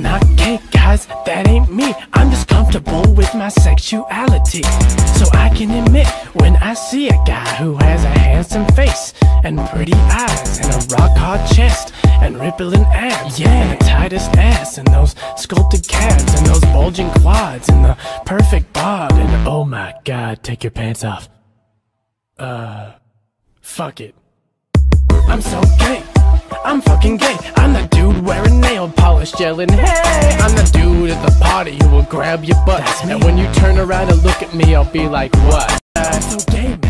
I'm not gay, guys, that ain't me. I'm just comfortable with my sexuality. So I can admit when I see a guy who has a handsome face and pretty eyes and a rock hard chest and rippling abs, yeah, and the tightest ass and those sculpted calves and those bulging quads and the perfect bod and oh my god, take your pants off. Uh, fuck it. I'm so gay. I'm fucking gay. I'm the dude wearing yelling, hey! I'm the dude at the party who will grab your butt. And when you turn around and look at me, I'll be like, what? So gay, man.